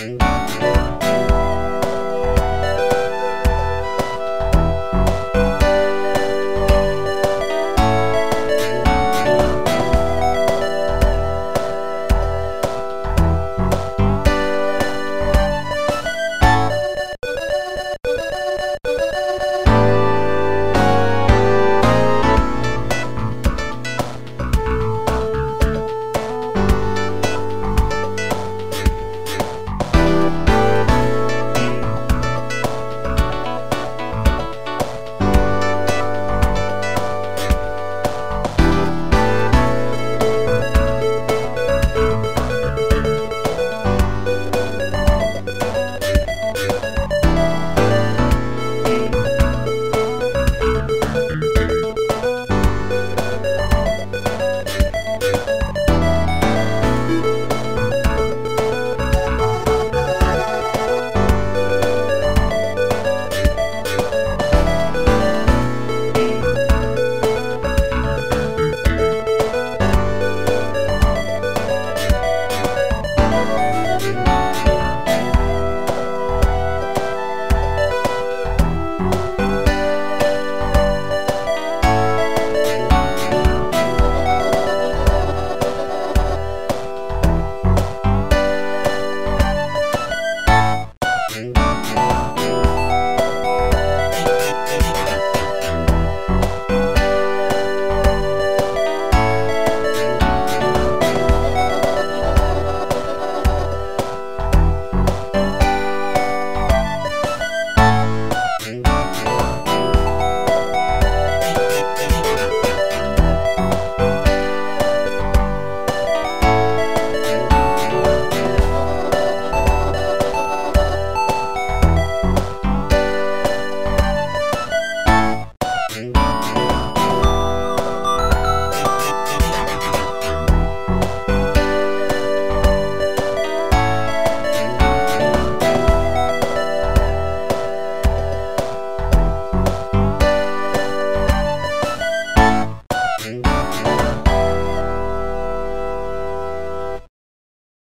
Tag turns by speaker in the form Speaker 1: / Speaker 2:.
Speaker 1: Bye.